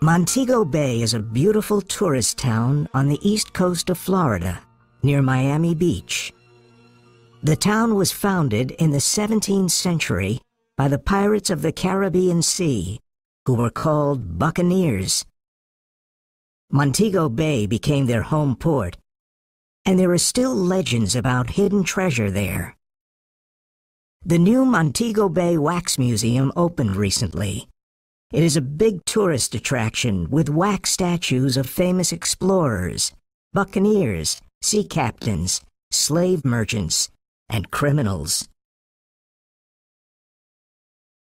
Montego Bay is a beautiful tourist town on the east coast of Florida, near Miami Beach. The town was founded in the 17th century by the pirates of the Caribbean Sea, who were called buccaneers. Montego Bay became their home port, and there are still legends about hidden treasure there. The new Montego Bay Wax Museum opened recently it is a big tourist attraction with wax statues of famous explorers, buccaneers, sea captains, slave merchants, and criminals.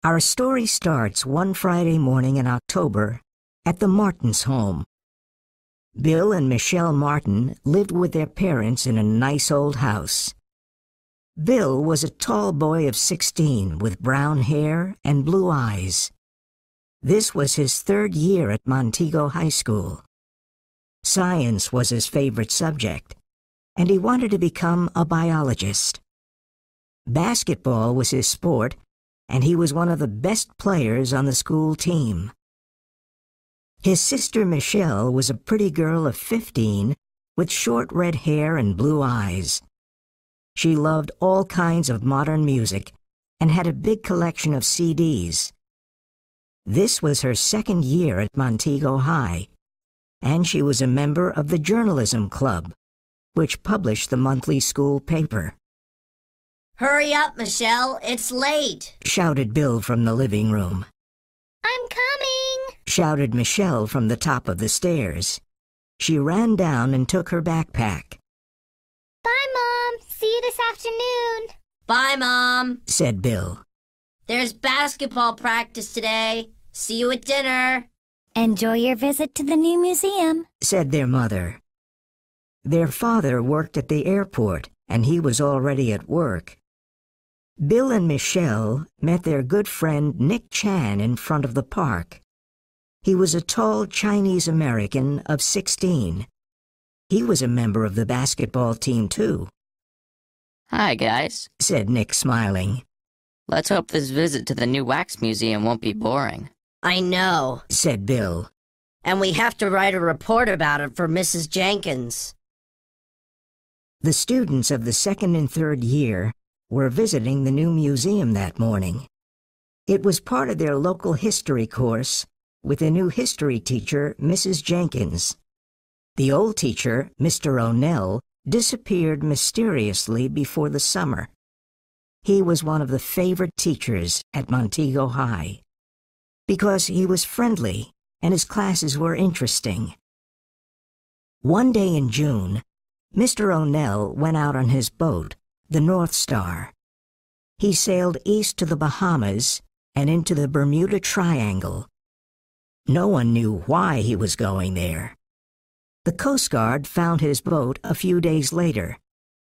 Our story starts one Friday morning in October at the Martins' home. Bill and Michelle Martin lived with their parents in a nice old house. Bill was a tall boy of 16 with brown hair and blue eyes. This was his third year at Montego High School. Science was his favorite subject, and he wanted to become a biologist. Basketball was his sport, and he was one of the best players on the school team. His sister Michelle was a pretty girl of 15 with short red hair and blue eyes. She loved all kinds of modern music and had a big collection of CDs. This was her second year at Montego High, and she was a member of the Journalism Club, which published the monthly school paper. Hurry up, Michelle, it's late, shouted Bill from the living room. I'm coming, shouted Michelle from the top of the stairs. She ran down and took her backpack. Bye, Mom. See you this afternoon. Bye, Mom, said Bill. There's basketball practice today. See you at dinner. Enjoy your visit to the new museum, said their mother. Their father worked at the airport, and he was already at work. Bill and Michelle met their good friend Nick Chan in front of the park. He was a tall Chinese American of 16. He was a member of the basketball team, too. Hi, guys, said Nick, smiling. Let's hope this visit to the new wax museum won't be boring. I know, said Bill. And we have to write a report about it for Mrs. Jenkins. The students of the second and third year were visiting the new museum that morning. It was part of their local history course with a new history teacher, Mrs. Jenkins. The old teacher, Mr. O'Neill, disappeared mysteriously before the summer. He was one of the favorite teachers at Montego High because he was friendly and his classes were interesting. One day in June, Mr. O'Neill went out on his boat, the North Star. He sailed east to the Bahamas and into the Bermuda Triangle. No one knew why he was going there. The Coast Guard found his boat a few days later,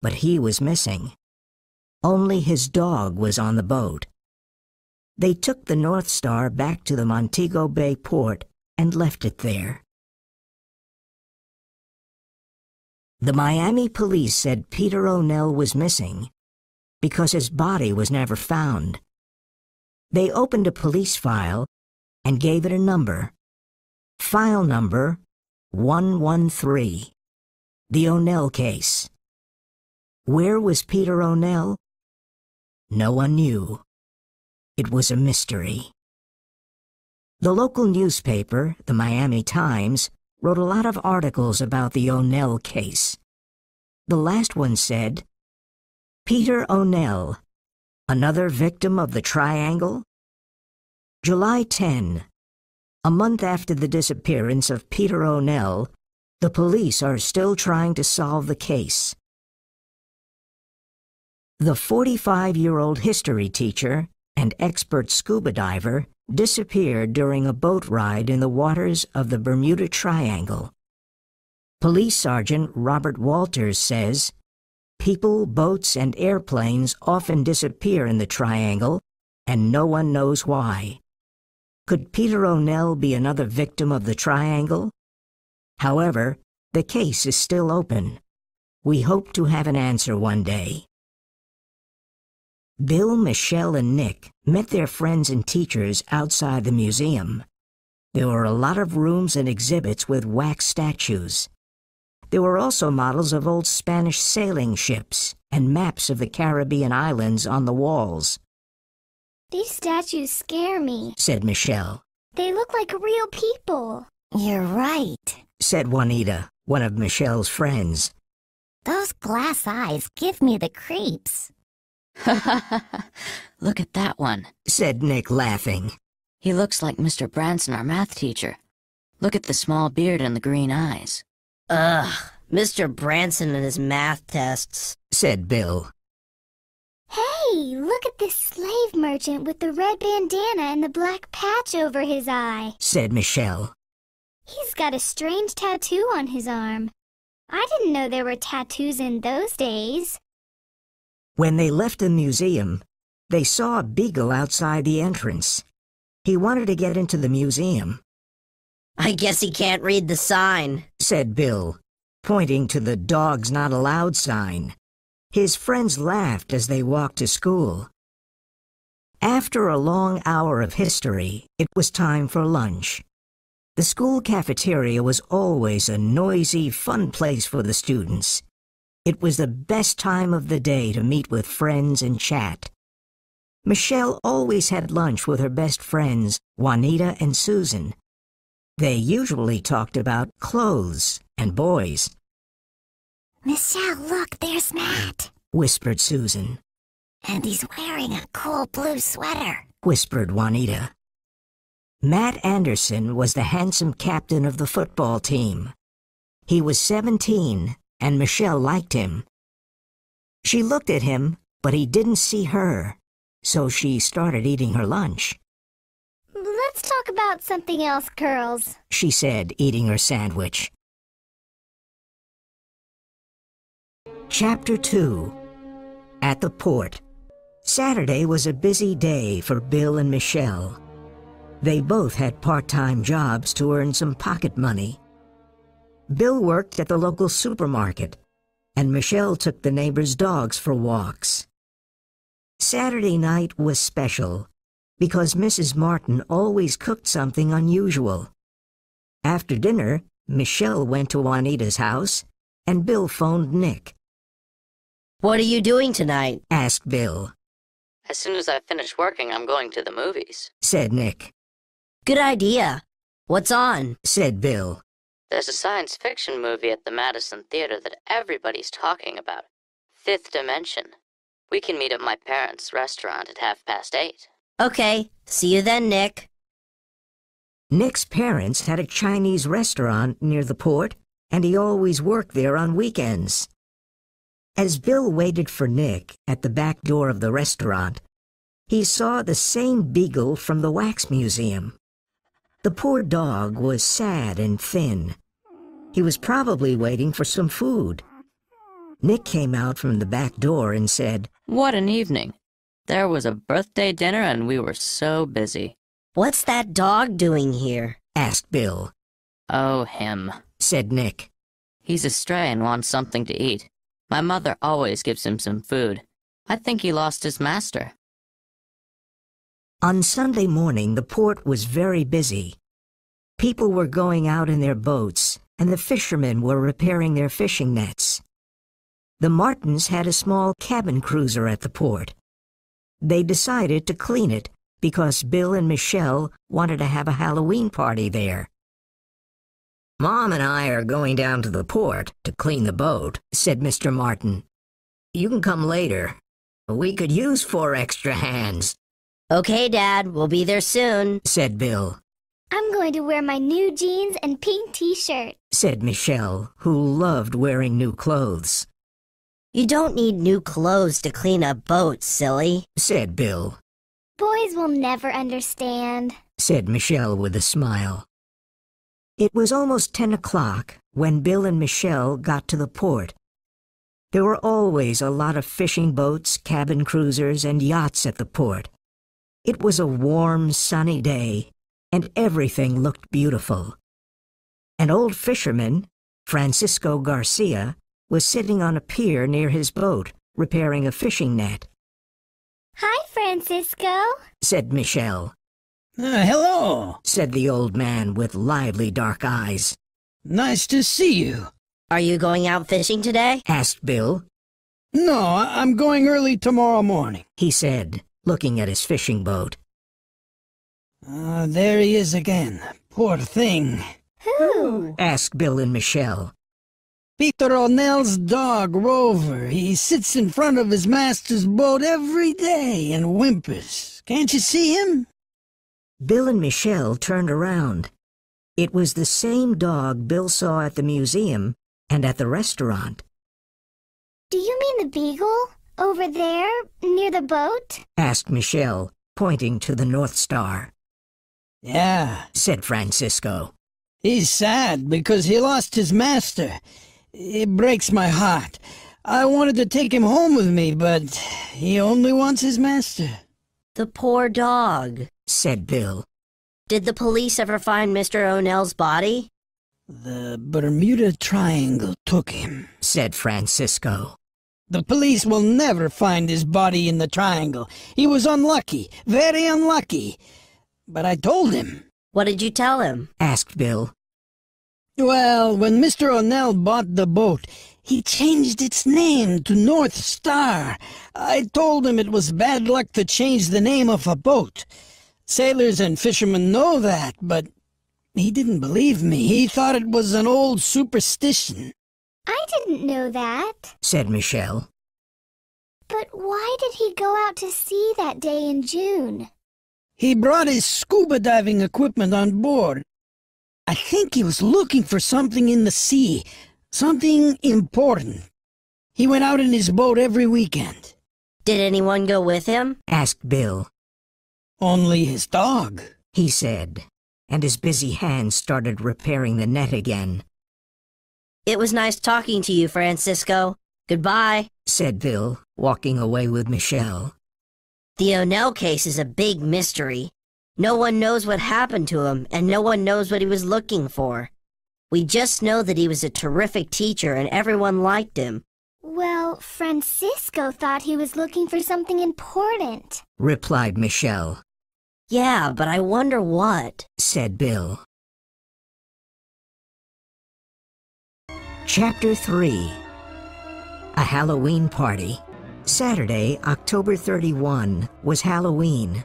but he was missing. Only his dog was on the boat. They took the North Star back to the Montego Bay port and left it there. The Miami police said Peter O'Neill was missing because his body was never found. They opened a police file and gave it a number. File number 113. The O'Neill case. Where was Peter O'Neill? No one knew. It was a mystery. The local newspaper, the Miami Times, wrote a lot of articles about the O'Neill case. The last one said, Peter O'Neill, another victim of the Triangle? July 10. A month after the disappearance of Peter O'Neill, the police are still trying to solve the case. The 45-year-old history teacher and expert scuba diver disappeared during a boat ride in the waters of the Bermuda Triangle. Police Sergeant Robert Walters says, People, boats, and airplanes often disappear in the triangle, and no one knows why. Could Peter O'Neill be another victim of the triangle? However, the case is still open. We hope to have an answer one day. Bill, Michelle, and Nick met their friends and teachers outside the museum. There were a lot of rooms and exhibits with wax statues. There were also models of old Spanish sailing ships and maps of the Caribbean islands on the walls, These statues scare me. said Michelle. They look like real people. You're right. Said Juanita, one of Michelle's friends. Those glass eyes give me the creeps. Look at that one. Said Nick, laughing. He looks like Mr. Branson, our math teacher. Look at the small beard and the green eyes. Ugh, Mr. Branson and his math tests. Said Bill. Hey, look at this slave merchant with the red bandana and the black patch over his eye. Said Michelle. He's got a strange tattoo on his arm. I didn't know there were tattoos in those days. When they left the museum, they saw a beagle outside the entrance. He wanted to get into the museum, I guess he can't read the sign. said Bill, pointing to the dogs not allowed sign. His friends laughed as they walked to school. After a long hour of history, it was time for lunch. The school cafeteria was always a noisy, fun place for the students. It was the best time of the day to meet with friends and chat. Michelle always had lunch with her best friends, Juanita and Susan. They usually talked about clothes and boys, Michelle, look, there's Matt. whispered Susan, And he's wearing a cool blue sweater. whispered Juanita. Matt Anderson was the handsome captain of the football team. He was 17, and Michelle liked him. She looked at him, but he didn't see her, so she started eating her lunch. Let's talk about something else, girls. She said, eating her sandwich. Chapter 2 At the Port Saturday was a busy day for Bill and Michelle. They both had part-time jobs to earn some pocket money. Bill worked at the local supermarket, and Michelle took the neighbors' dogs for walks. Saturday night was special because Mrs. Martin always cooked something unusual. After dinner, Michelle went to Juanita's house, and Bill phoned Nick. What are you doing tonight? Asked Bill, As soon as I finish working, I'm going to the movies. said Nick, Good idea. What's on? said Bill. There's a science fiction movie at the Madison Theater that everybody's talking about. Fifth Dimension. We can meet at my parents' restaurant at half past eight. Okay, see you then, Nick. Nick's parents had a Chinese restaurant near the port, and he always worked there on weekends. As Bill waited for Nick at the back door of the restaurant, he saw the same beagle from the wax museum. The poor dog was sad and thin. He was probably waiting for some food. Nick came out from the back door and said, What an evening. There was a birthday dinner and we were so busy. What's that dog doing here? asked Bill, Oh, him. said Nick. He's a stray and wants something to eat. My mother always gives him some food. I think he lost his master. On Sunday morning, the port was very busy. People were going out in their boats, and the fishermen were repairing their fishing nets. The Martins had a small cabin cruiser at the port. They decided to clean it because Bill and Michelle wanted to have a Halloween party there. Mom and I are going down to the port to clean the boat, said Mr. Martin. You can come later. We could use four extra hands, Okay, Dad, we'll be there soon. said Bill. I'm going to wear my new jeans and pink t-shirt. said Michelle, who loved wearing new clothes. You don't need new clothes to clean a boat, silly. Said Bill, Boys will never understand. said Michelle with a smile. It was almost ten o'clock when Bill and Michelle got to the port. There were always a lot of fishing boats, cabin cruisers, and yachts at the port. It was a warm, sunny day, and everything looked beautiful. An old fisherman, Francisco Garcia, was sitting on a pier near his boat, repairing a fishing net, Hi, Francisco. said Michelle. Uh, hello. said the old man with lively dark eyes. Nice to see you. Are you going out fishing today? Asked Bill. No, I- I'm going early tomorrow morning. He said, looking at his fishing boat. Uh, there he is again. Poor thing. Who? Asked Bill and Michelle. Peter O'Neill's dog, Rover. He sits in front of his master's boat every day and whimpers. Can't you see him? Bill and Michelle turned around. It was the same dog Bill saw at the museum and at the restaurant. Do you mean the beagle? Over there, near the boat? Asked Michelle, pointing to the North Star. Yeah, Said Francisco. he's sad because he lost his master. It breaks my heart. I wanted to take him home with me, but he only wants his master. The poor dog. Said Bill. Did the police ever find Mr. O'Nell's body? The Bermuda Triangle took him. Said Francisco. The police will never find his body in the triangle. He was unlucky, very unlucky. But I told him. What did you tell him? Asked Bill. Well, when Mr. O'Neill bought the boat, he changed its name to North Star. I told him it was bad luck to change the name of a boat. Sailors and fishermen know that, but he didn't believe me. He thought it was an old superstition. I didn't know that. Said Michelle. But why did he go out to sea that day in June? He brought his scuba diving equipment on board. I think he was looking for something in the sea, something important. He went out in his boat every weekend. Did anyone go with him? Asked Bill. Only his dog. He said, and his busy hands started repairing the net again. It was nice talking to you, Francisco. Goodbye. Said Bill, walking away with Michelle. The O'Nell case is a big mystery. No one knows what happened to him, and no one knows what he was looking for. We just know that he was a terrific teacher and everyone liked him. Well, Francisco thought he was looking for something important. Replied Michelle. Yeah, but I wonder what. Said Bill. Chapter 3 A Halloween Party. Saturday, October 31, was Halloween,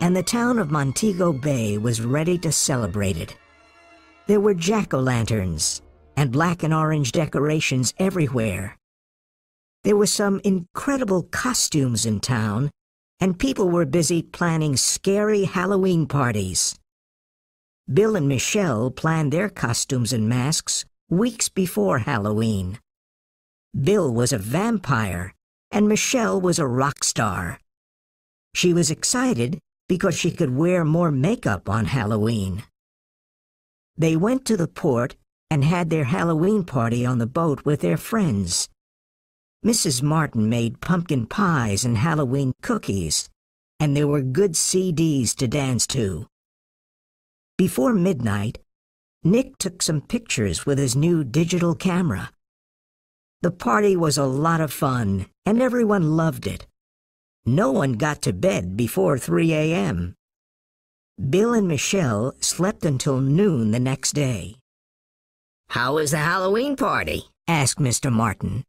and the town of Montego Bay was ready to celebrate it. There were jack o' lanterns and black and orange decorations everywhere. There were some incredible costumes in town, and people were busy planning scary Halloween parties. Bill and Michelle planned their costumes and masks weeks before Halloween. Bill was a vampire, and Michelle was a rock star. She was excited because she could wear more makeup on Halloween. They went to the port and had their Halloween party on the boat with their friends. Mrs. Martin made pumpkin pies and Halloween cookies, and there were good CDs to dance to. Before midnight, Nick took some pictures with his new digital camera. The party was a lot of fun, and everyone loved it. No one got to bed before 3 a.m. Bill and Michelle slept until noon the next day. How was the Halloween party? asked Mr. Martin,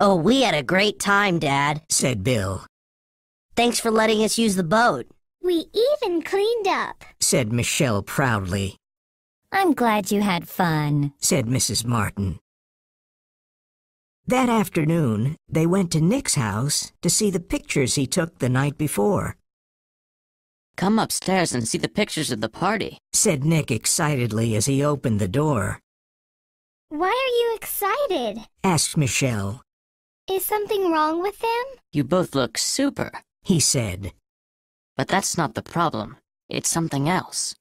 Oh, we had a great time, Dad. said Bill, Thanks for letting us use the boat. We even cleaned up. said Michelle proudly, I'm glad you had fun. said Mrs. Martin. That afternoon, they went to Nick's house to see the pictures he took the night before, Come upstairs and see the pictures of the party. said Nick excitedly as he opened the door. Why are you excited? Asked Michelle. Is something wrong with them? You both look super. He said. But that's not the problem. It's something else.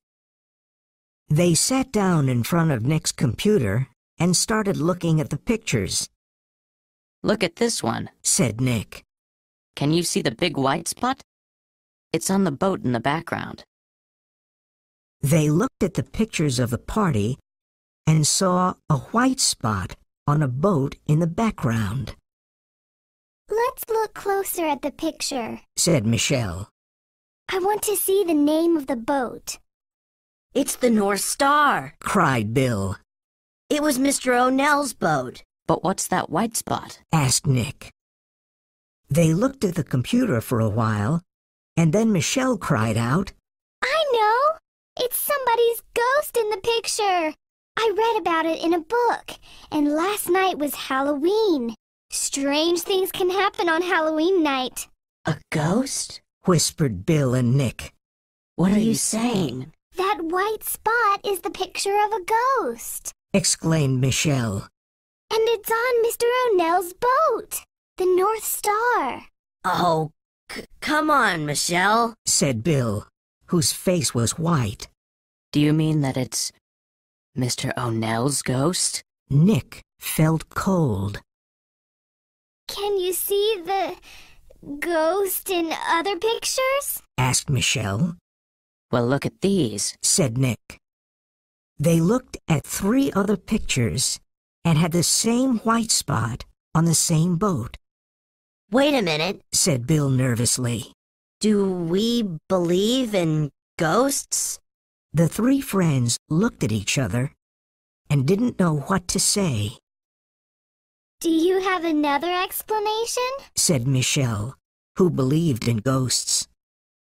They sat down in front of Nick's computer and started looking at the pictures, Look at this one. said Nick. Can you see the big white spot? It's on the boat in the background. They looked at the pictures of the party and saw a white spot on a boat in the background, Let's look closer at the picture. said Michelle. I want to see the name of the boat. It's the North Star. cried Bill. It was Mr. O'Nell's boat. But what's that white spot? asked Nick. They looked at the computer for a while, and then Michelle cried out, I know! It's somebody's ghost in the picture. I read about it in a book, and last night was Halloween. Strange things can happen on Halloween night. A ghost? whispered Bill and Nick. What are you saying? That white spot is the picture of a ghost. exclaimed Michelle. And it's on Mr. O'Nell's boat, the North Star. Oh, c- come on, Michelle. said Bill, whose face was white. Do you mean that it's Mr. O'Nell's ghost? Nick felt cold. Can you see the ghost in other pictures? asked Michelle. Well, look at these. said Nick. They looked at three other pictures and had the same white spot on the same boat, Wait a minute. said Bill nervously. Do we believe in ghosts? The three friends looked at each other and didn't know what to say, Do you have another explanation? said Michelle, who believed in ghosts,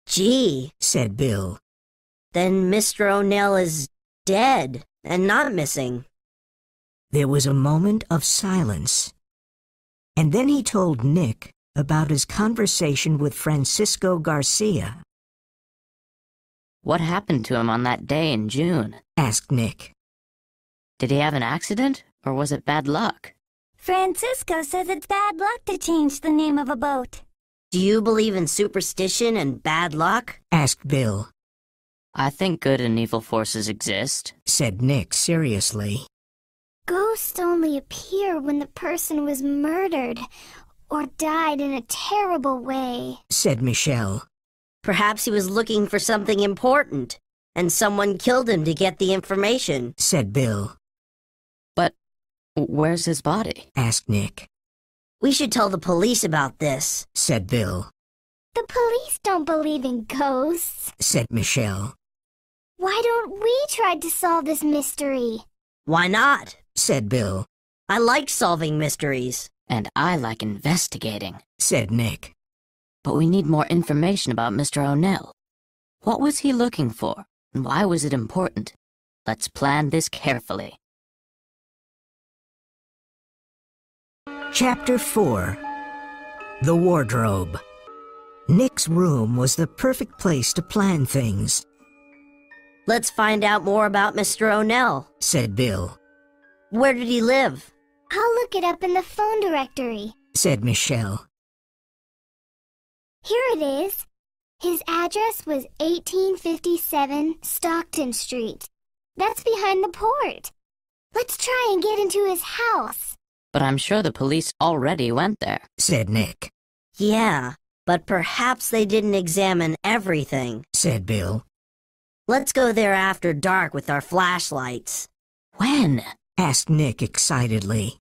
Gee, said Bill. then Mr. O'Neill is dead and not missing. There was a moment of silence. And then he told Nick about his conversation with Francisco Garcia, What happened to him on that day in June? asked Nick. Did he have an accident, or was it bad luck? Francisco says it's bad luck to change the name of a boat. Do you believe in superstition and bad luck? asked Bill, I think good and evil forces exist. said Nick seriously. Ghosts only appear when the person was murdered or died in a terrible way. said Michelle. Perhaps he was looking for something important, and someone killed him to get the information. said Bill, But Where's his body? asked Nick, We should tell the police about this. said Bill, The police don't believe in ghosts. said Michelle, Why don't we try to solve this mystery? Why not? Said Bill, I like solving mysteries. And I like investigating. said Nick, But we need more information about Mr. O'Nell. What was he looking for, and why was it important? Let's plan this carefully. Chapter 4 The Wardrobe Nick's room was the perfect place to plan things, Let's find out more about Mr. O'Nell. said Bill, Where did he live? I'll look it up in the phone directory. said Michelle, Here it is. His address was 1857 Stockton Street. That's behind the port. Let's try and get into his house. But I'm sure the police already went there. said Nick, Yeah, but perhaps they didn't examine everything. said Bill, Let's go there after dark with our flashlights. When? Asked Nick excitedly,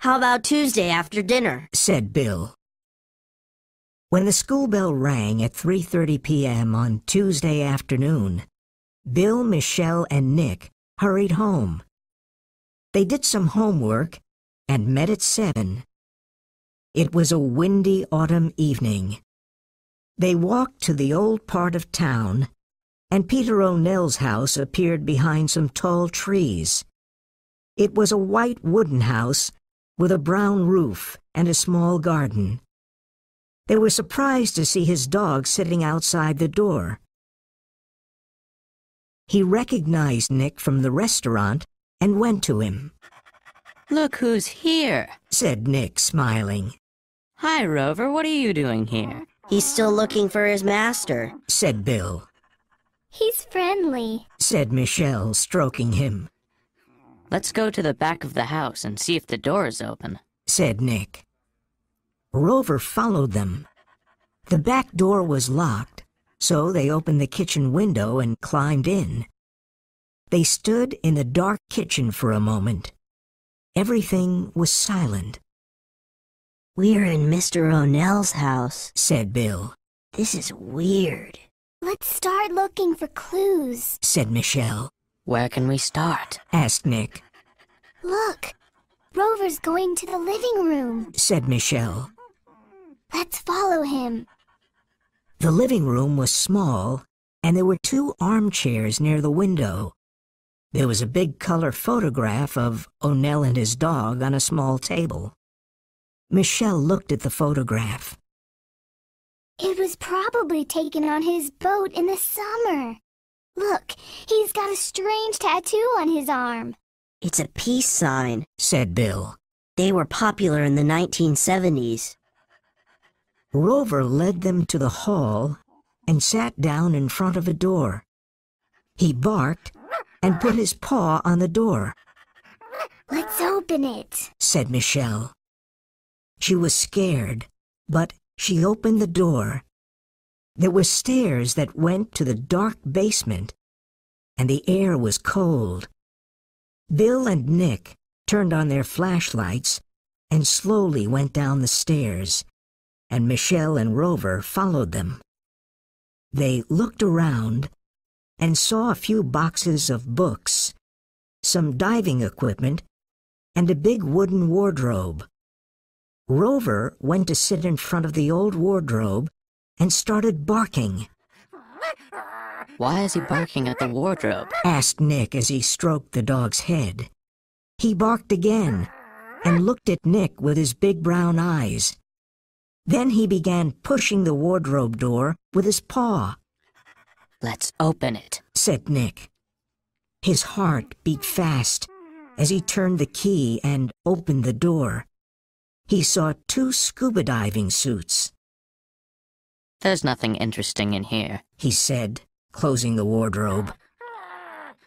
How about Tuesday after dinner? said Bill. When the school bell rang at 3:30 p.m. on Tuesday afternoon, Bill, Michelle, and Nick hurried home. They did some homework and met at 7. It was a windy autumn evening. They walked to the old part of town, and Peter O'Neill's house appeared behind some tall trees. It was a white wooden house with a brown roof and a small garden. They were surprised to see his dog sitting outside the door. He recognized Nick from the restaurant and went to him, Look who's here. said Nick, smiling, Hi, Rover. What are you doing here? He's still looking for his master. said Bill, He's friendly. said Michelle, stroking him, Let's go to the back of the house and see if the door is open. said Nick. Rover followed them. The back door was locked, so they opened the kitchen window and climbed in. They stood in the dark kitchen for a moment. Everything was silent, We're in Mr. O'Neill's house. said Bill. This is weird. Let's start looking for clues. said Michelle. Where can we start? Asked Nick, Look, Rover's going to the living room. said Michelle. Let's follow him. The living room was small, and there were two armchairs near the window. There was a big color photograph of O'Neill and his dog on a small table. Michelle looked at the photograph. It was probably taken on his boat in the summer. Look, he's got a strange tattoo on his arm. It's a peace sign. said Bill. They were popular in the 1970s. Rover led them to the hall and sat down in front of a door. He barked and put his paw on the door, Let's open it. said Michelle. She was scared, but she opened the door. There were stairs that went to the dark basement, and the air was cold. Bill and Nick turned on their flashlights and slowly went down the stairs, and Michelle and Rover followed them. They looked around and saw a few boxes of books, some diving equipment, and a big wooden wardrobe. Rover went to sit in front of the old wardrobe and started barking, Why is he barking at the wardrobe? asked Nick as he stroked the dog's head. He barked again and looked at Nick with his big brown eyes. Then he began pushing the wardrobe door with his paw, Let's open it. said Nick. His heart beat fast as he turned the key and opened the door. He saw two scuba diving suits. There's nothing interesting in here. he said, closing the wardrobe.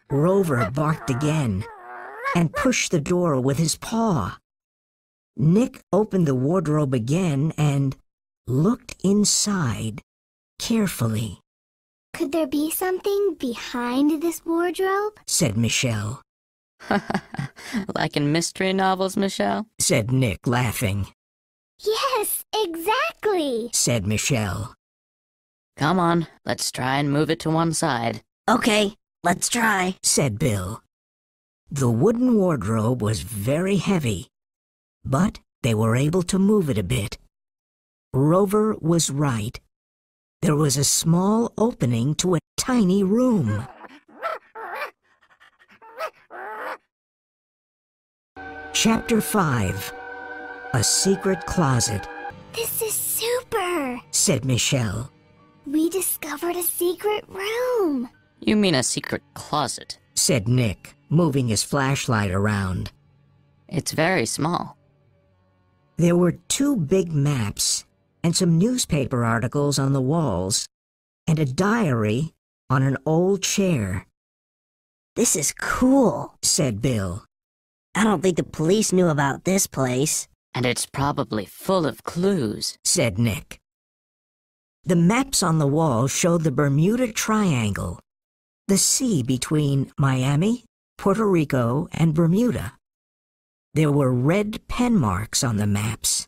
Rover barked again and pushed the door with his paw. Nick opened the wardrobe again and looked inside carefully, Could there be something behind this wardrobe? said Michelle. like in mystery novels, Michelle? Said Nick, laughing. Yes, exactly. Said Michelle. Come on, let's try and move it to one side. Okay, let's try. Said Bill. The wooden wardrobe was very heavy, but they were able to move it a bit. Rover was right. There was a small opening to a tiny room. Chapter 5 A Secret Closet, This is super. said Michelle. We discovered a secret room. You mean a secret closet? Said Nick, moving his flashlight around. It's very small. There were two big maps and some newspaper articles on the walls and a diary on an old chair, This is cool. said Bill. I don't think the police knew about this place. And it's probably full of clues. said Nick. The maps on the wall showed the Bermuda Triangle, the sea between Miami, Puerto Rico, and Bermuda. There were red pen marks on the maps.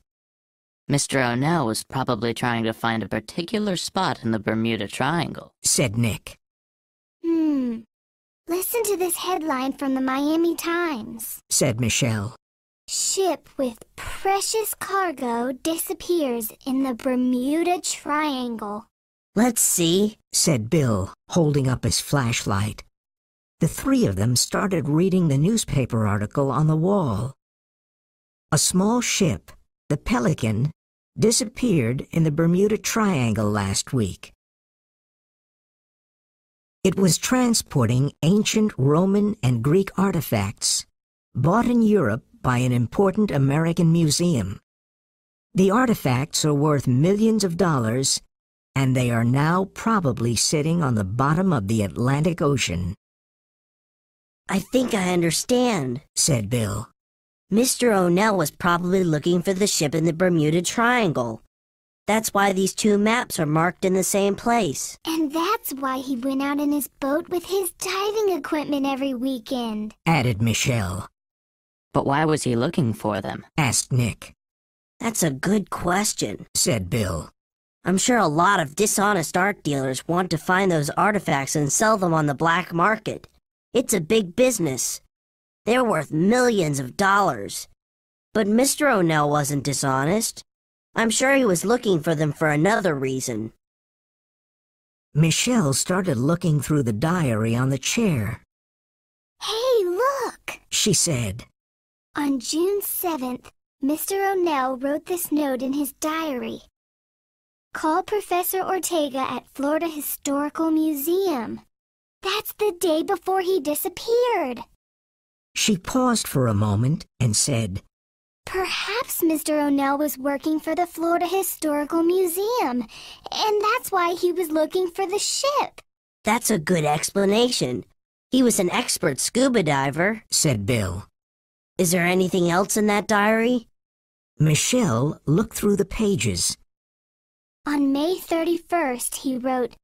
Mr. O'Neill was probably trying to find a particular spot in the Bermuda Triangle. said Nick. Hmm. Listen to this headline from the Miami Times. said Michelle. Ship with precious cargo disappears in the Bermuda Triangle. Let's see. said Bill, holding up his flashlight. The three of them started reading the newspaper article on the wall. A small ship, the Pelican, disappeared in the Bermuda Triangle last week. It was transporting ancient Roman and Greek artifacts bought in Europe by an important American museum. The artifacts are worth millions of dollars and they are now probably sitting on the bottom of the Atlantic Ocean, I think I understand. said Bill. Mr. O'Neill was probably looking for the ship in the Bermuda Triangle. That's why these two maps are marked in the same place. And that's why he went out in his boat with his diving equipment every weekend. Added Michelle. But why was he looking for them? Asked Nick. That's a good question. Said Bill. I'm sure a lot of dishonest art dealers want to find those artifacts and sell them on the black market. It's a big business. They're worth millions of dollars. But Mr. O'Neill wasn't dishonest. I'm sure he was looking for them for another reason. Michelle started looking through the diary on the chair. Hey, look! She said, On June 7th, Mr. O'Neill wrote this note in his diary. Call Professor Ortega at Florida Historical Museum. That's the day before he disappeared. She paused for a moment and said, Perhaps Mr. O'Neill was working for the Florida Historical Museum, and that's why he was looking for the ship. That's a good explanation. He was an expert scuba diver. said Bill. Is there anything else in that diary? Michelle looked through the pages. On May 31st, he wrote,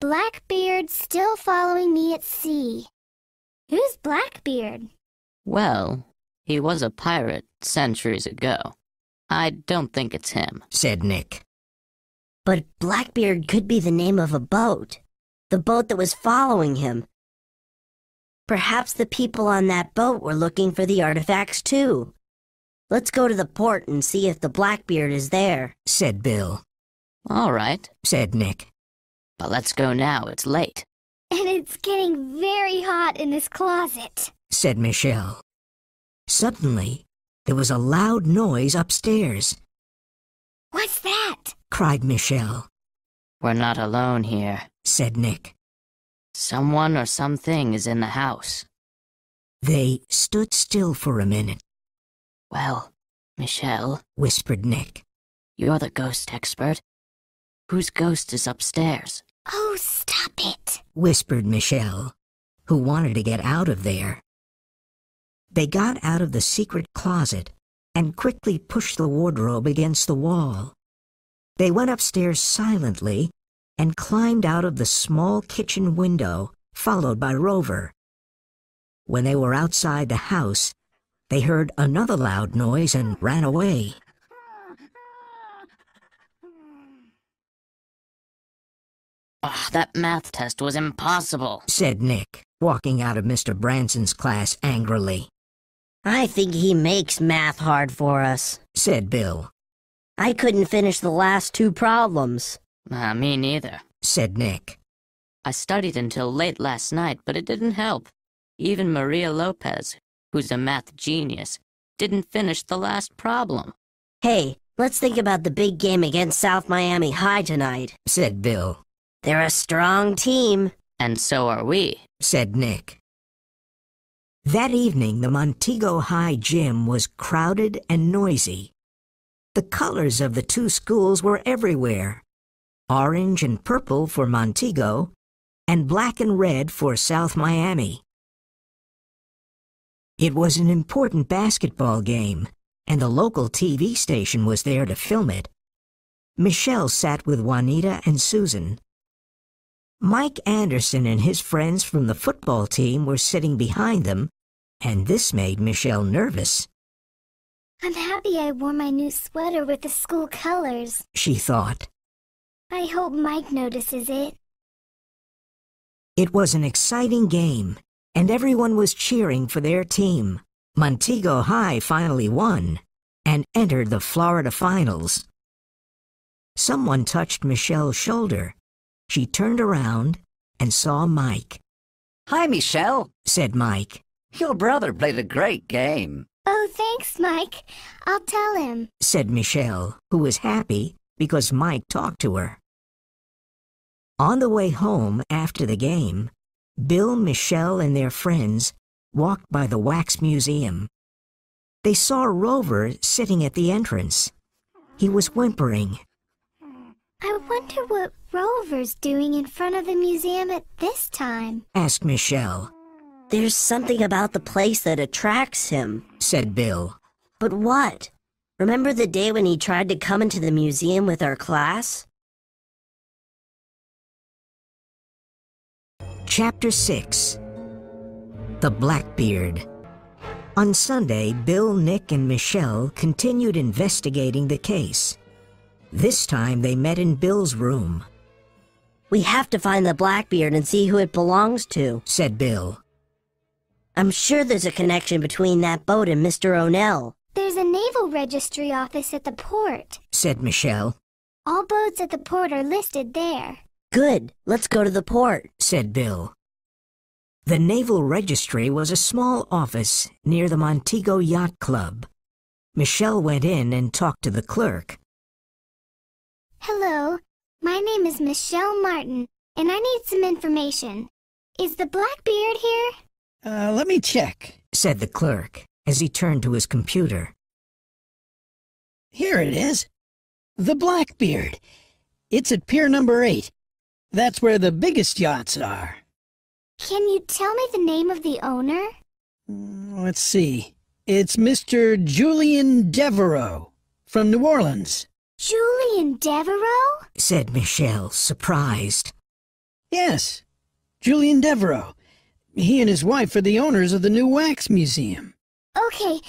Blackbeard still following me at sea. Who's Blackbeard? Well, he was a pirate centuries ago. I don't think it's him. said Nick. But Blackbeard could be the name of a boat. The boat that was following him. Perhaps the people on that boat were looking for the artifacts too. Let's go to the port and see if the Blackbeard is there. said Bill. All right, said Nick. but let's go now. It's late. And it's getting very hot in this closet. said Michelle. Suddenly, there was a loud noise upstairs, What's that? cried Michelle, We're not alone here. said Nick. Someone or something is in the house. They stood still for a minute, Well, Michelle, whispered Nick. you're the ghost expert. Whose ghost is upstairs? Oh, stop it. whispered Michelle, who wanted to get out of there. They got out of the secret closet and quickly pushed the wardrobe against the wall. They went upstairs silently and climbed out of the small kitchen window, followed by Rover. When they were outside the house, they heard another loud noise and ran away. Ugh, that math test was impossible. said Nick, walking out of Mr. Branson's class angrily. I think he makes math hard for us. Said Bill, I couldn't finish the last two problems. Uh, me neither. said Nick. I studied until late last night, but it didn't help. Even Maria Lopez, who's a math genius, didn't finish the last problem. Hey, let's think about the big game against South Miami High tonight. said Bill, They're a strong team. And so are we. said Nick. That evening, the Montego High gym was crowded and noisy. The colors of the two schools were everywhere orange and purple for Montego, and black and red for South Miami. It was an important basketball game, and the local TV station was there to film it. Michelle sat with Juanita and Susan. Mike Anderson and his friends from the football team were sitting behind them, and this made Michelle nervous. I'm happy I wore my new sweater with the school colors. She thought. I hope Mike notices it. It was an exciting game, and everyone was cheering for their team. Montego High finally won and entered the Florida finals. Someone touched Michelle's shoulder. She turned around and saw Mike, Hi, Michelle. said Mike. Your brother played a great game. Oh, thanks, Mike. I'll tell him. said Michelle, who was happy because Mike talked to her. On the way home after the game, Bill, Michelle, and their friends walked by the Wax Museum. They saw Rover sitting at the entrance. He was whimpering. I wonder what Rover's doing in front of the museum at this time. asked Michelle, There's something about the place that attracts him. said Bill. But what? Remember the day when he tried to come into the museum with our class? Chapter 6 The Blackbeard On Sunday, Bill, Nick, and Michelle continued investigating the case. This time they met in Bill's room, We have to find the Blackbeard and see who it belongs to. said Bill. I'm sure there's a connection between that boat and Mr. O'Neill. There's a naval registry office at the port. said Michelle, All boats at the port are listed there. Good. Let's go to the port. said Bill. The Naval Registry was a small office near the Montego Yacht Club. Michelle went in and talked to the clerk. Hello, my name is Michelle Martin, and I need some information. Is the Blackbeard here? Uh, let me check. said the clerk as he turned to his computer. Here it is. The Blackbeard. It's at pier number eight. That's where the biggest yachts are. Can you tell me the name of the owner? Mm, Let's see. It's Mr. Julian Devereaux from New Orleans. Julian Devereaux? said Michelle, surprised. Yes, Julian Devereaux. He and his wife are the owners of the new wax museum. Okay,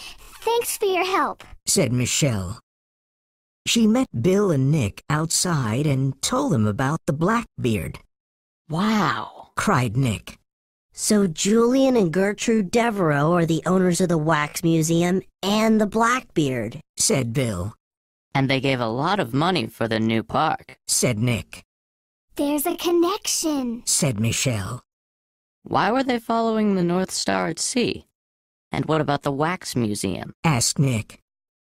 thanks for your help. said Michelle. She met Bill and Nick outside and told them about the Blackbeard, Wow. cried Nick. So Julian and Gertrude Devereaux are the owners of the Wax Museum and the Blackbeard. said Bill, And they gave a lot of money for the new park. said Nick, There's a connection. said Michelle. Why were they following the North Star at sea? And what about the Wax Museum? asked Nick.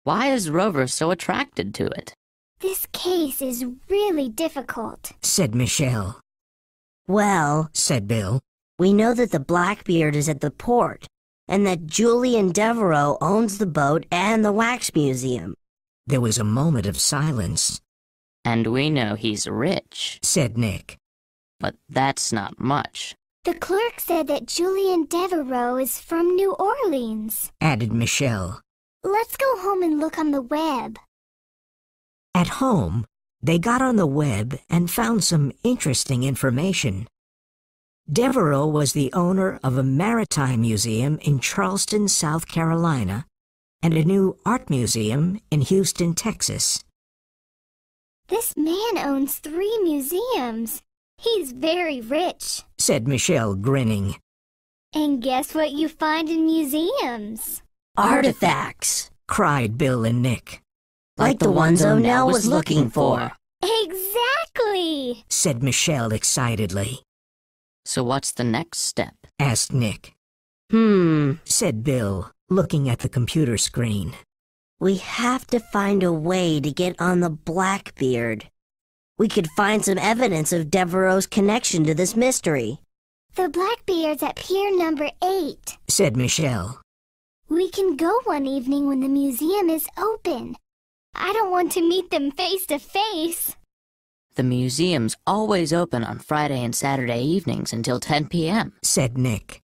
Why is Rover so attracted to it? This case is really difficult. said Michelle, Well, said Bill, we know that the Blackbeard is at the port and that Julian Devereaux owns the boat and the Wax Museum. There was a moment of silence, And we know he's rich, said Nick. but that's not much. The clerk said that Julian Devereaux is from New Orleans. added Michelle. Let's go home and look on the web. At home, they got on the web and found some interesting information. Devereaux was the owner of a maritime museum in Charleston, South Carolina, and a new art museum in Houston, Texas. This man owns three museums. He's very rich. said Michelle, grinning. And guess what you find in museums? Artifacts. cried Bill and Nick, Like the ones O'Nell was looking for. Exactly! said Michelle excitedly. So what's the next step? Asked Nick, Hmm. said Bill, looking at the computer screen. We have to find a way to get on the Blackbeard. We could find some evidence of Devereaux's connection to this mystery. The Blackbeard's at pier number eight. said Michelle. We can go one evening when the museum is open. I don't want to meet them face to face. The museum's always open on Friday and Saturday evenings until 10 p.m. said Nick,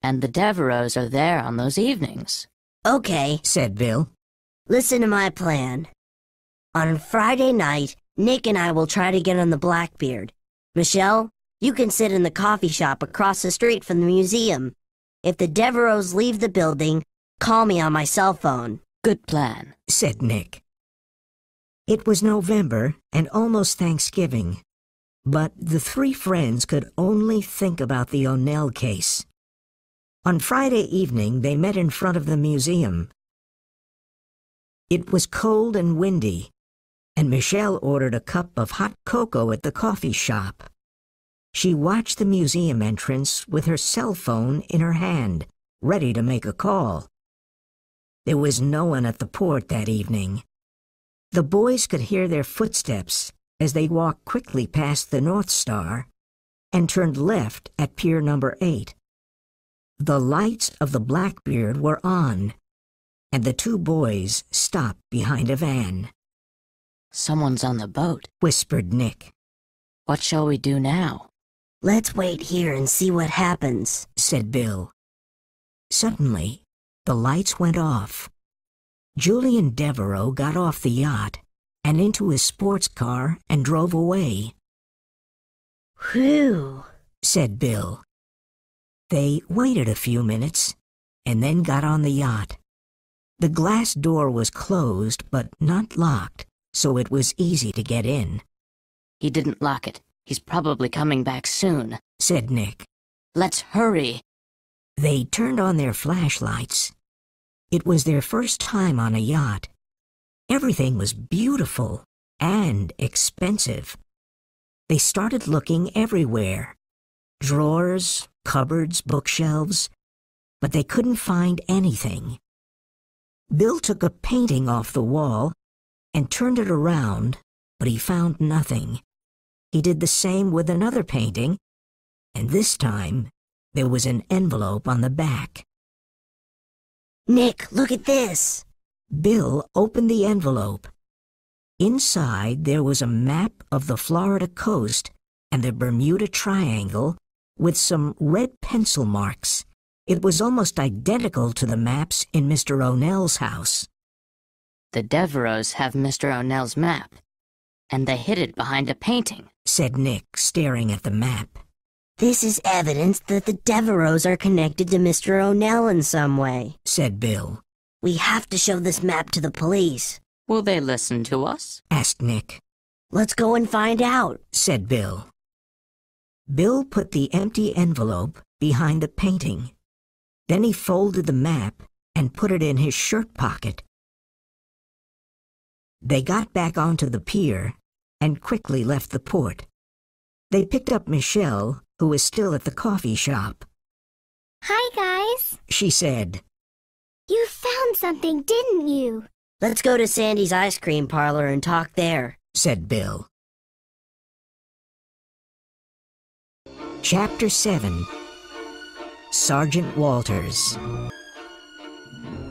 And the Devereaux are there on those evenings. Okay, said Bill, listen to my plan. On Friday night, Nick and I will try to get on the Blackbeard. Michelle, you can sit in the coffee shop across the street from the museum. If the Devereaux leave the building, call me on my cell phone. Good plan. said Nick. It was November and almost Thanksgiving, but the three friends could only think about the O'Nell case. On Friday evening, they met in front of the museum. It was cold and windy, and Michelle ordered a cup of hot cocoa at the coffee shop. She watched the museum entrance with her cell phone in her hand, ready to make a call. There was no one at the port that evening. The boys could hear their footsteps as they walked quickly past the North Star and turned left at pier number eight. The lights of the Blackbeard were on, and the two boys stopped behind a van, Someone's on the boat. whispered Nick, What shall we do now? Let's wait here and see what happens. said Bill. Suddenly, the lights went off. Julian Devereaux got off the yacht and into his sports car and drove away, Whew. said Bill. They waited a few minutes and then got on the yacht. The glass door was closed but not locked, so it was easy to get in, He didn't lock it. He's probably coming back soon. said Nick. Let's hurry. They turned on their flashlights. It was their first time on a yacht. Everything was beautiful and expensive. They started looking everywhere drawers, cupboards, bookshelves, but they couldn't find anything. Bill took a painting off the wall and turned it around, but he found nothing. He did the same with another painting, and this time there was an envelope on the back. Nick, look at this. Bill opened the envelope. Inside there was a map of the Florida coast and the Bermuda Triangle with some red pencil marks. It was almost identical to the maps in Mr. O'Nell's house. The Devereaux have Mr. O'Nell's map, and they hid it behind a painting. said Nick, staring at the map. This is evidence that the Devereaux are connected to Mr. O'Nell in some way. said Bill. We have to show this map to the police. Will they listen to us? Asked Nick, Let's go and find out. said Bill. Bill put the empty envelope behind the painting. Then he folded the map and put it in his shirt pocket. They got back onto the pier and quickly left the port. They picked up Michelle, who was still at the coffee shop. Hi, guys. She said, You found something, didn't you? Let's go to Sandy's ice cream parlor and talk there. said Bill. Chapter 7 Sergeant Walters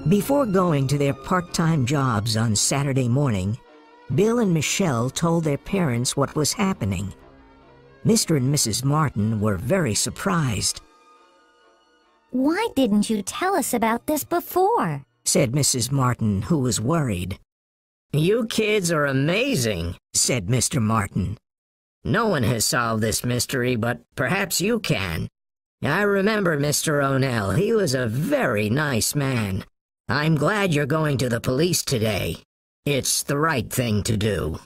Before going to their part-time jobs on Saturday morning, Bill and Michelle told their parents what was happening. Mr. and Mrs. Martin were very surprised, Why didn't you tell us about this before? said Mrs. Martin, who was worried. You kids are amazing, said Mr. Martin. No one has solved this mystery, but perhaps you can. I remember Mr. O'Nell. He was a very nice man. I'm glad you're going to the police today. It's the right thing to do.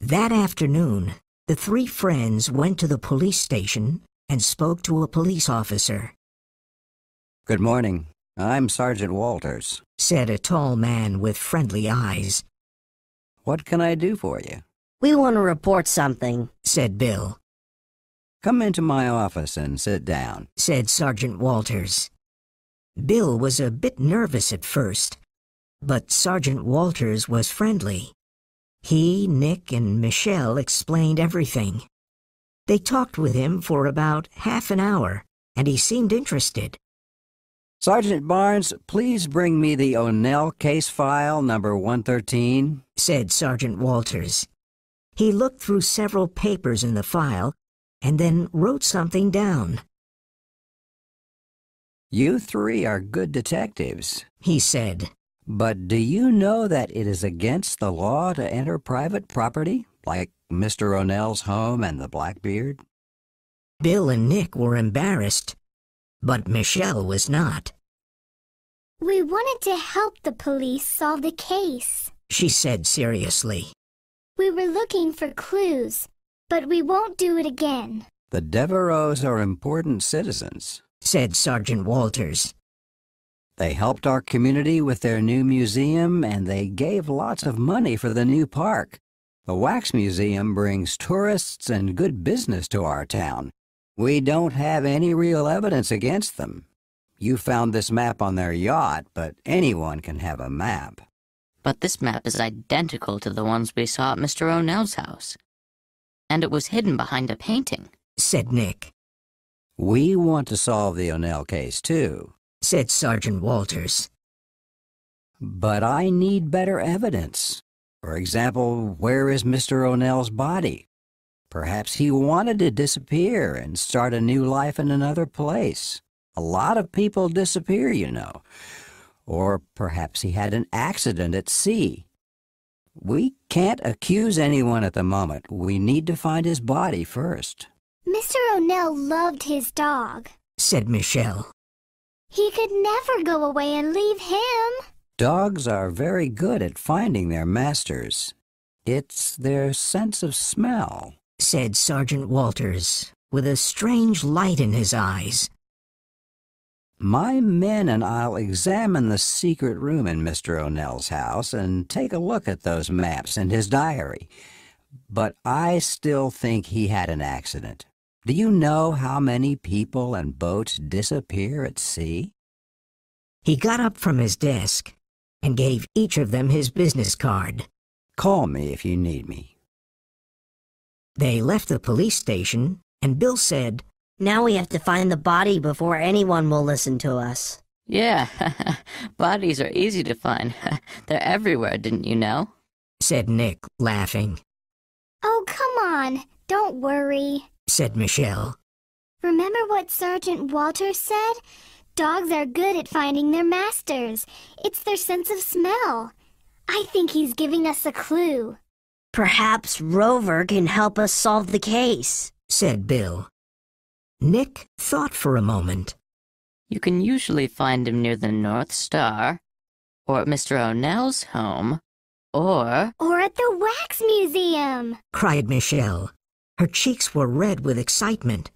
That afternoon, the three friends went to the police station and spoke to a police officer, Good morning. I'm Sergeant Walters. said a tall man with friendly eyes, What can I do for you? We want to report something. said Bill, Come into my office and sit down. said Sergeant Walters. Bill was a bit nervous at first, but Sergeant Walters was friendly. He, Nick, and Michelle explained everything. They talked with him for about half an hour, and he seemed interested. Sergeant Barnes, please bring me the O'Nell case file number 113. said Sergeant Walters. He looked through several papers in the file and then wrote something down. You three are good detectives. He said, But do you know that it is against the law to enter private property, like Mr. O'Nell's home and the Blackbeard? Bill and Nick were embarrassed, but Michelle was not. We wanted to help the police solve the case. She said seriously. We were looking for clues, but we won't do it again. The Devereaux are important citizens. said Sergeant Walters. They helped our community with their new museum and they gave lots of money for the new park. The Wax Museum brings tourists and good business to our town. We don't have any real evidence against them. You found this map on their yacht, but anyone can have a map. But this map is identical to the ones we saw at Mr. O'Nell's house. And it was hidden behind a painting. said Nick. We want to solve the O'Nell case too, said Sergeant Walters. but I need better evidence. For example, where is Mr. O'Nell's body? Perhaps he wanted to disappear and start a new life in another place. A lot of people disappear, you know. Or perhaps he had an accident at sea. We can't accuse anyone at the moment. We need to find his body first. Mr. O'Nell loved his dog. said Michelle. He could never go away and leave him. Dogs are very good at finding their masters. It's their sense of smell. said Sergeant Walters, with a strange light in his eyes. My men and I'll examine the secret room in Mr. O'Nell's house and take a look at those maps and his diary. But I still think he had an accident. Do you know how many people and boats disappear at sea? He got up from his desk and gave each of them his business card. Call me if you need me. They left the police station, and Bill said, Now we have to find the body before anyone will listen to us. Yeah, bodies are easy to find. They're everywhere, didn't you know? said Nick, laughing, Oh, come on. Don't worry. Said Michelle. Remember what Sergeant Walters said? Dogs are good at finding their masters. It's their sense of smell. I think he's giving us a clue. Perhaps Rover can help us solve the case. said Bill. Nick thought for a moment. You can usually find him near the North Star, or at Mr. O'Nell's home, or. Or at the Wax Museum. cried Michelle. Her cheeks were red with excitement.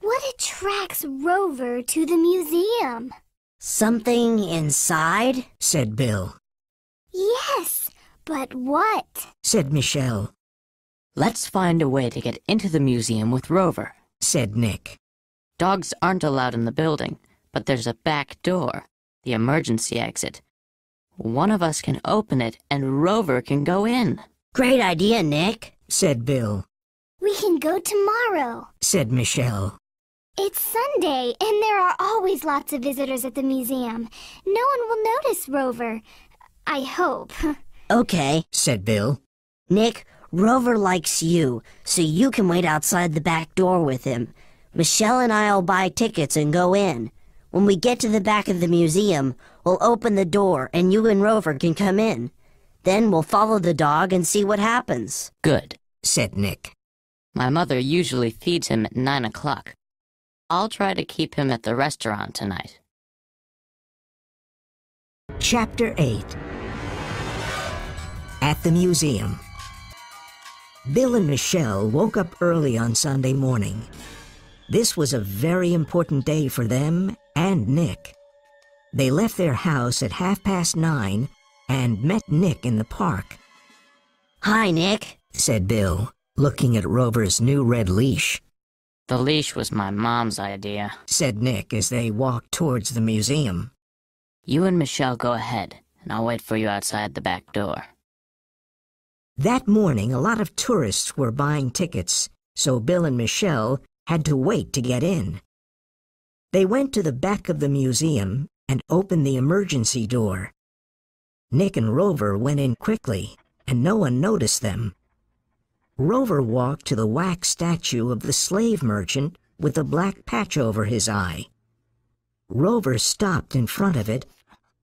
What attracts Rover to the museum? Something inside? said Bill. Yes, but what? said Michelle. Let's find a way to get into the museum with Rover. said Nick. Dogs aren't allowed in the building, but there's a back door, the emergency exit. One of us can open it and Rover can go in. Great idea, Nick. said Bill. We can go tomorrow. said Michelle. It's Sunday, and there are always lots of visitors at the museum. No one will notice Rover. I hope. Okay. said Bill. Nick, Rover likes you, so you can wait outside the back door with him. Michelle and I'll buy tickets and go in. When we get to the back of the museum, we'll open the door and you and Rover can come in. Then we'll follow the dog and see what happens. Good. said Nick. My mother usually feeds him at nine o'clock. I'll try to keep him at the restaurant tonight. Chapter 8 At the Museum Bill and Michelle woke up early on Sunday morning. This was a very important day for them and Nick. They left their house at half past nine and met Nick in the park, Hi, Nick. said Bill, looking at Rover's new red leash, The leash was my mom's idea. said Nick as they walked towards the museum. You and Michelle go ahead, and I'll wait for you outside the back door. That morning, a lot of tourists were buying tickets, so Bill and Michelle had to wait to get in. They went to the back of the museum and opened the emergency door. Nick and Rover went in quickly, and no one noticed them. Rover walked to the wax statue of the slave merchant with a black patch over his eye. Rover stopped in front of it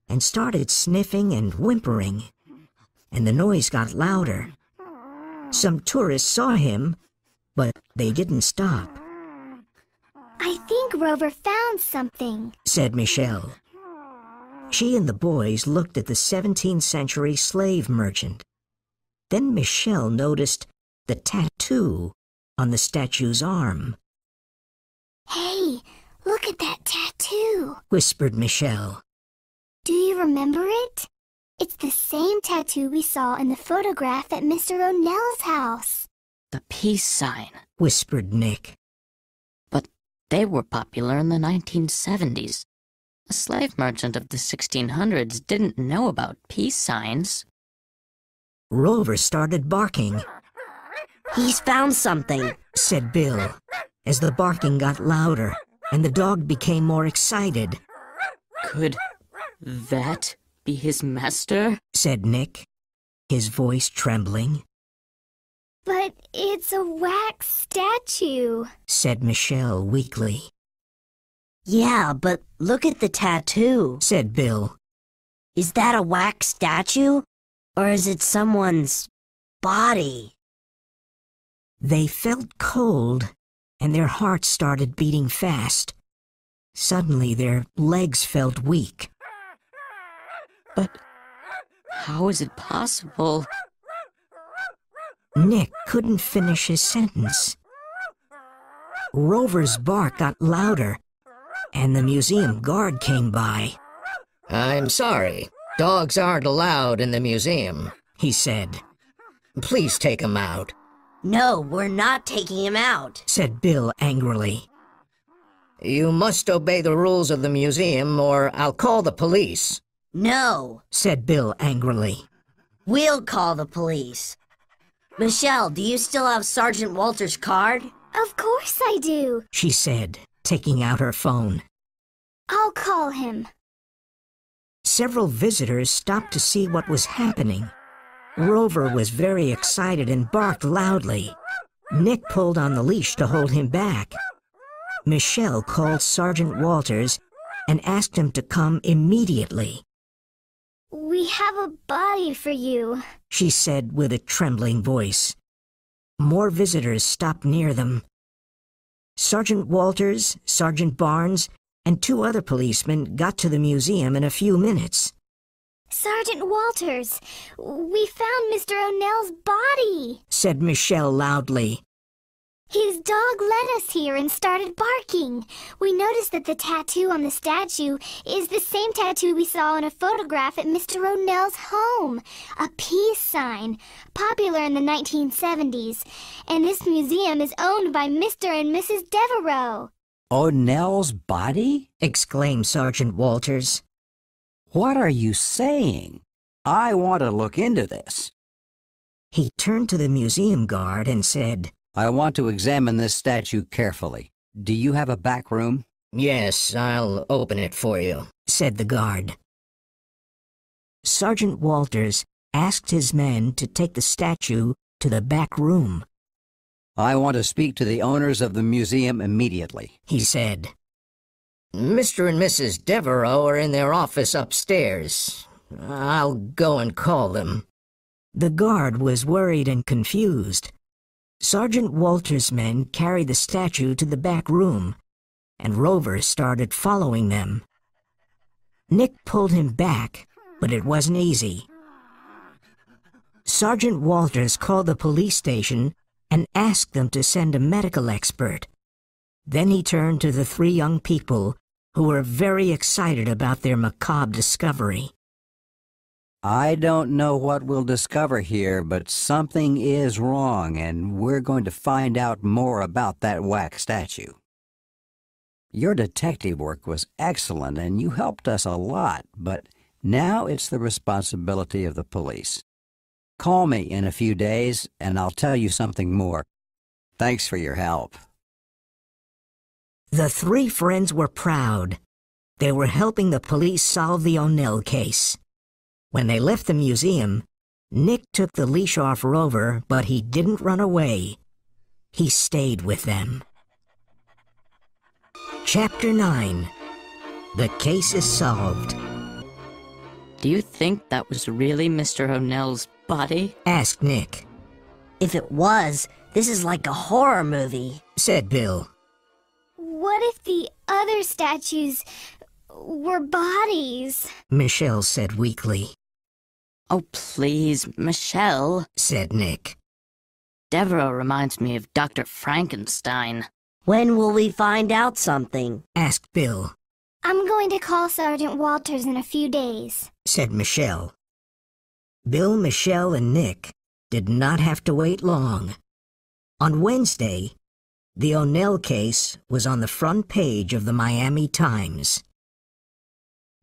and started sniffing and whimpering and the noise got louder. Some tourists saw him, but they didn't stop, I think Rover found something. said Michelle. She and the boys looked at the 17th century slave merchant. Then Michelle noticed the tattoo on the statue's arm, Hey, look at that tattoo. whispered Michelle. Do you remember it? It's the same tattoo we saw in the photograph at Mr. O'Nell's house. The peace sign. whispered Nick. But they were popular in the 1970s. A slave merchant of the 1600s didn't know about peace signs. Rover started barking, He's found something. said Bill, as the barking got louder and the dog became more excited, Could that be his master? said Nick, his voice trembling, But it's a wax statue. said Michelle weakly, Yeah, but look at the tattoo. said Bill. Is that a wax statue? Or is it someone's body? They felt cold, and their hearts started beating fast. Suddenly their legs felt weak. But how is it possible? Nick couldn't finish his sentence. Rover's bark got louder, and the museum guard came by. I'm sorry. Dogs aren't allowed in the museum, He said, Please take him out. No, we're not taking him out. said Bill angrily. You must obey the rules of the museum or I'll call the police. No, said Bill angrily. we'll call the police. Michelle, do you still have Sergeant Walter's card? Of course I do. She said, taking out her phone. I'll call him. Several visitors stopped to see what was happening. Rover was very excited and barked loudly. Nick pulled on the leash to hold him back. Michelle called Sergeant Walters and asked him to come immediately. We have a body for you. She said with a trembling voice. More visitors stopped near them. Sergeant Walters, Sergeant Barnes, and two other policemen got to the museum in a few minutes. Sergeant Walters, we found Mr. O'Nell's body. Said Michelle loudly. His dog led us here and started barking. We noticed that the tattoo on the statue is the same tattoo we saw in a photograph at Mr. O'Nell's home. A peace sign, popular in the 1970s. And this museum is owned by Mr. and Mrs. Devereaux. O'Nell's body? exclaimed Sergeant Walters. What are you saying? I want to look into this. He turned to the museum guard and said, I want to examine this statue carefully. Do you have a back room? Yes, I'll open it for you. said the guard. Sergeant Walters asked his men to take the statue to the back room, I want to speak to the owners of the museum immediately. he said. Mr. and Mrs. Devereaux are in their office upstairs. I'll go and call them. The guard was worried and confused. Sergeant Walters' men carried the statue to the back room, and Rover started following them. Nick pulled him back, but it wasn't easy. Sergeant Walters called the police station and asked them to send a medical expert. Then he turned to the three young people who were very excited about their macabre discovery. I don't know what we'll discover here, but something is wrong, and we're going to find out more about that wax statue. Your detective work was excellent, and you helped us a lot, but now it's the responsibility of the police. Call me in a few days, and I'll tell you something more. Thanks for your help. The three friends were proud. They were helping the police solve the O'Nell case. When they left the museum, Nick took the leash off Rover, but he didn't run away. He stayed with them. Chapter 9 The Case is Solved, Do you think that was really Mr. O'Nell's body? asked Nick. If it was, this is like a horror movie. Said Bill. What if the other statues were bodies? Michelle said weakly. Oh, please, Michelle. Said Nick. Devereaux reminds me of Dr. Frankenstein. When will we find out something? Asked Bill. I'm going to call Sergeant Walters in a few days. Said Michelle. Bill, Michelle, and Nick did not have to wait long. On Wednesday, the O'Nell case was on the front page of the Miami Times.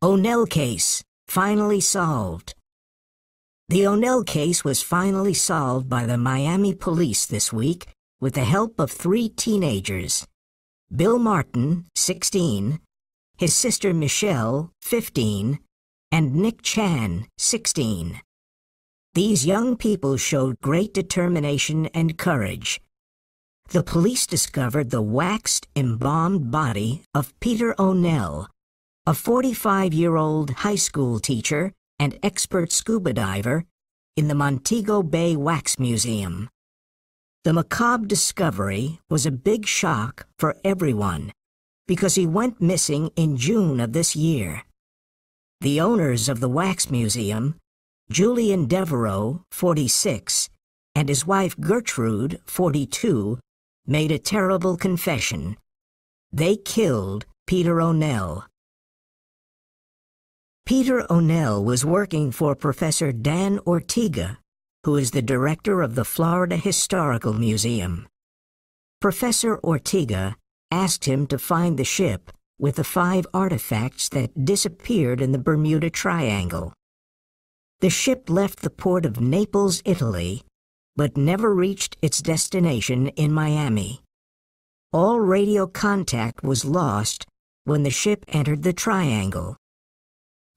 O'Nell case finally solved. The O'Nell case was finally solved by the Miami police this week with the help of three teenagers. Bill Martin, 16, his sister Michelle, 15, and Nick Chan, 16. These young people showed great determination and courage. The police discovered the waxed, embalmed body of Peter O'Nell, a 45-year-old high school teacher and expert scuba diver in the Montego Bay Wax Museum. The macabre discovery was a big shock for everyone because he went missing in June of this year. The owners of the Wax Museum, Julian Devereaux, 46, and his wife Gertrude, 42, made a terrible confession. They killed Peter O'Nell. Peter O'Nell was working for Professor Dan Ortega, who is the director of the Florida Historical Museum. Professor Ortega asked him to find the ship with the five artifacts that disappeared in the Bermuda Triangle. The ship left the port of Naples, Italy, but never reached its destination in Miami. All radio contact was lost when the ship entered the Triangle.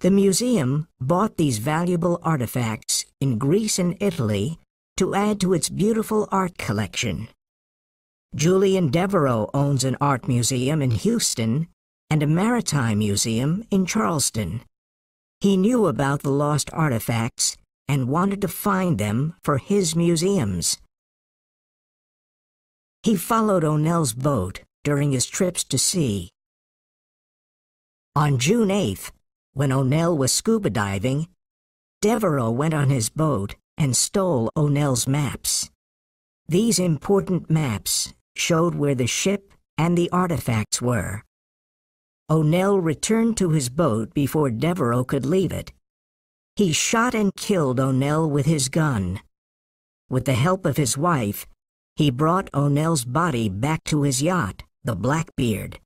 The museum bought these valuable artifacts in Greece and Italy to add to its beautiful art collection. Julian Devereaux owns an art museum in Houston and a maritime museum in Charleston. He knew about the lost artifacts and wanted to find them for his museums. He followed O'Nell's boat during his trips to sea. On June 8th, when O'Nell was scuba diving, Devereaux went on his boat and stole O'Nell's maps. These important maps showed where the ship and the artifacts were. O'Nell returned to his boat before Devereaux could leave it. He shot and killed O'Nell with his gun. With the help of his wife, he brought O'Nell's body back to his yacht, the Blackbeard.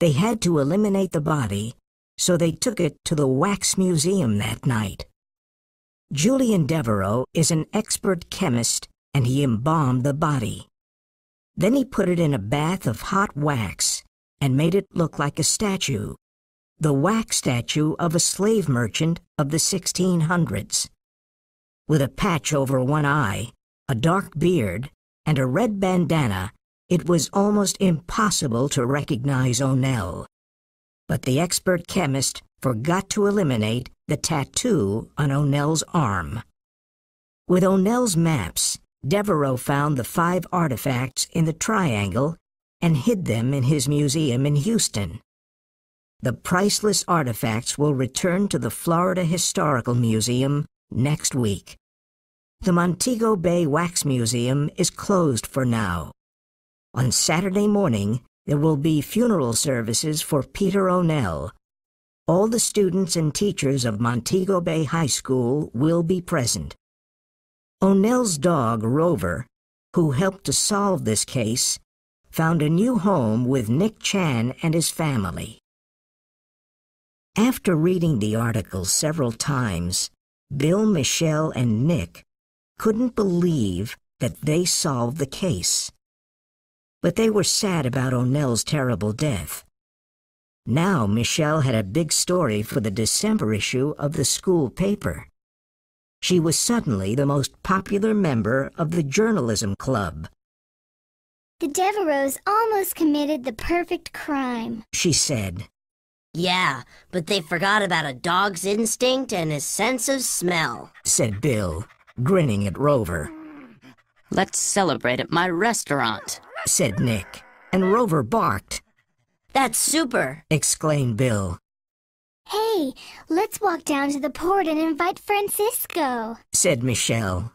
They had to eliminate the body so they took it to the Wax Museum that night. Julian Devereaux is an expert chemist and he embalmed the body. Then he put it in a bath of hot wax and made it look like a statue, the wax statue of a slave merchant of the 1600s. With a patch over one eye, a dark beard, and a red bandana, it was almost impossible to recognize O'Nell but the expert chemist forgot to eliminate the tattoo on O'Nell's arm. With O'Nell's maps, Devereaux found the five artifacts in the triangle and hid them in his museum in Houston. The priceless artifacts will return to the Florida Historical Museum next week. The Montego Bay Wax Museum is closed for now. On Saturday morning, there will be funeral services for Peter O'Nell. All the students and teachers of Montego Bay High School will be present. O'Nell's dog, Rover, who helped to solve this case, found a new home with Nick Chan and his family. After reading the article several times, Bill, Michelle, and Nick couldn't believe that they solved the case but they were sad about O'Nell's terrible death. Now Michelle had a big story for the December issue of the school paper. She was suddenly the most popular member of the journalism club. The Devereaux almost committed the perfect crime, she said. Yeah, but they forgot about a dog's instinct and his sense of smell, said Bill, grinning at Rover. Let's celebrate at my restaurant, said Nick, and Rover barked. That's super, exclaimed Bill. Hey, let's walk down to the port and invite Francisco, said Michelle.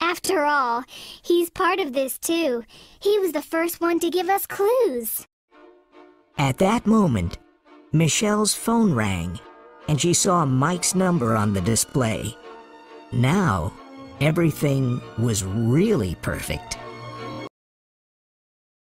After all, he's part of this too. He was the first one to give us clues. At that moment, Michelle's phone rang, and she saw Mike's number on the display. Now, everything was really perfect.